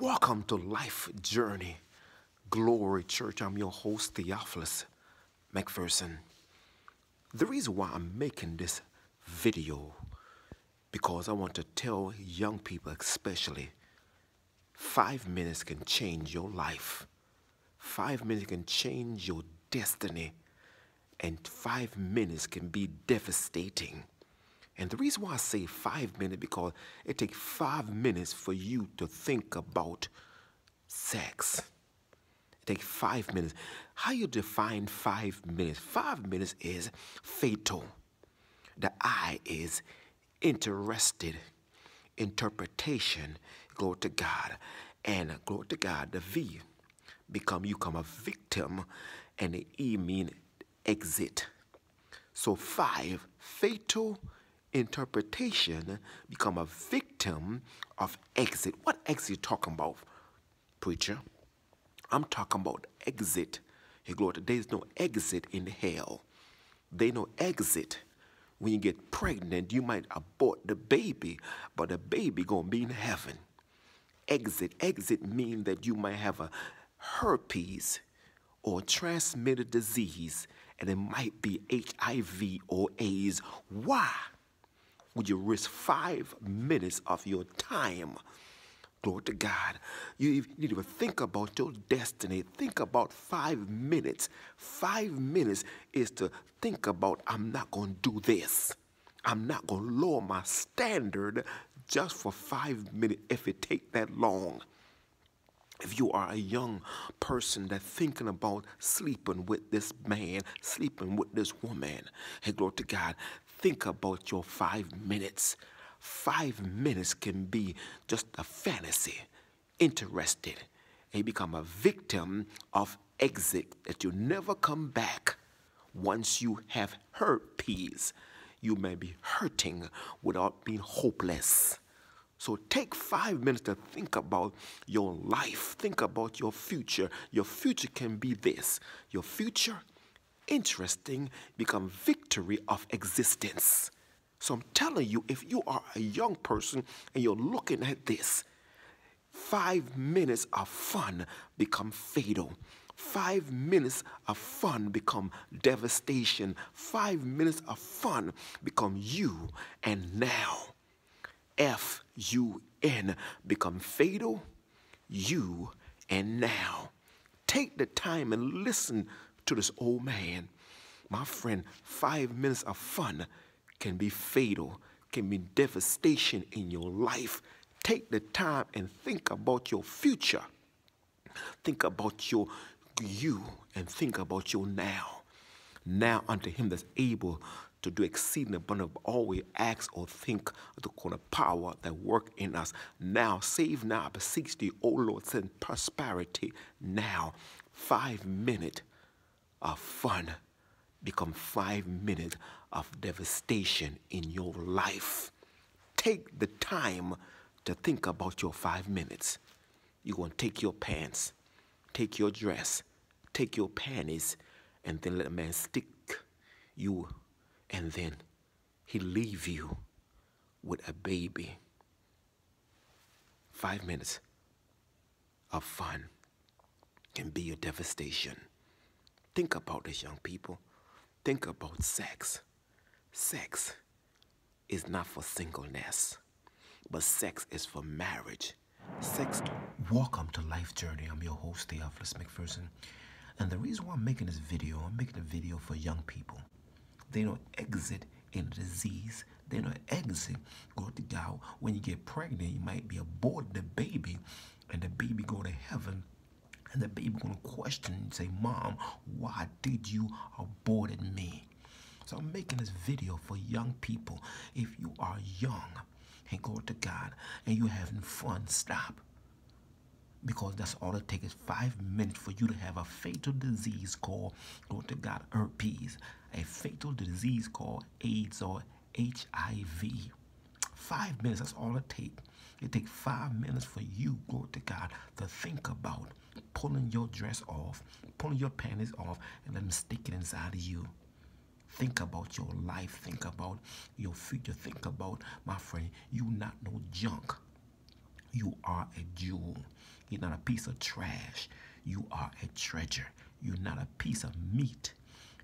Welcome to Life Journey Glory Church. I'm your host, Theophilus McPherson. The reason why I'm making this video because I want to tell young people, especially, five minutes can change your life. Five minutes can change your destiny, and five minutes can be devastating. And the reason why I say five minutes because it takes five minutes for you to think about sex. It takes five minutes. How you define five minutes? Five minutes is fatal. The I is interested. Interpretation, glory to God. And glory to God, the V become you become a victim and the E mean exit. So five, fatal interpretation, become a victim of exit. What exit you talking about, preacher? I'm talking about exit. Hey, glory, there's no exit in hell. There's no exit. When you get pregnant, you might abort the baby, but the baby gonna be in heaven. Exit, exit mean that you might have a herpes or transmitted disease, and it might be HIV or AIDS. Why? Would you risk five minutes of your time? Glory to God. You need to think about your destiny. Think about five minutes. Five minutes is to think about, I'm not going to do this. I'm not going to lower my standard just for five minutes if it take that long. If you are a young person that's thinking about sleeping with this man, sleeping with this woman, hey, glory to God, think about your five minutes. Five minutes can be just a fantasy, interested, and you become a victim of exit that you never come back. Once you have herpes, you may be hurting without being hopeless. So take five minutes to think about your life. Think about your future. Your future can be this. Your future interesting become victory of existence. So I'm telling you, if you are a young person and you're looking at this, five minutes of fun become fatal. Five minutes of fun become devastation. Five minutes of fun become you and now. F U N become fatal, you and now. Take the time and listen to this old man. My friend, five minutes of fun can be fatal, can be devastation in your life. Take the time and think about your future. Think about your you and think about your now. Now unto him that's able to do exceeding abundant of all we ask or think the corner power that work in us. Now, save now, beseech thee, O Lord, send prosperity now. Five minutes of fun become five minutes of devastation in your life. Take the time to think about your five minutes. You're going to take your pants, take your dress, take your panties, and then let a man stick you, and then he leave you with a baby. Five minutes of fun can be a devastation. Think about this, young people. Think about sex. Sex is not for singleness, but sex is for marriage. Sex. Welcome to Life Journey. I'm your host, Theophilus McPherson. And the reason why I'm making this video, I'm making a video for young people. They don't exit in disease. They don't exit, go to God. When you get pregnant, you might be aborted the baby, and the baby go to heaven and the baby gonna question and say, Mom, why did you aborted me? So I'm making this video for young people. If you are young and go to God and you're having fun, stop. Because that's all it takes is five minutes for you to have a fatal disease called, go to God, herpes, a fatal disease called AIDS or HIV. Five minutes, that's all it takes. It takes five minutes for you, glory to God, to think about pulling your dress off, pulling your panties off, and let them stick it inside of you. Think about your life. Think about your future. Think about, my friend, you not no junk. You are a jewel. You're not a piece of trash. You are a treasure. You're not a piece of meat.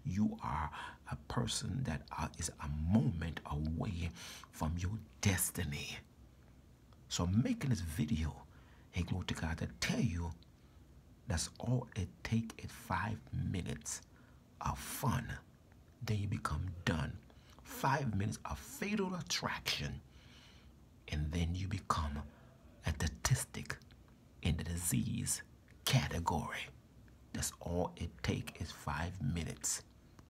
You are a person that uh, is a moment away from your destiny. So I'm making this video, hey, glory to God, to tell you that's all it take is five minutes of fun. Then you become done. Five minutes of fatal attraction. And then you become a statistic in the disease category. That's all it take is five minutes.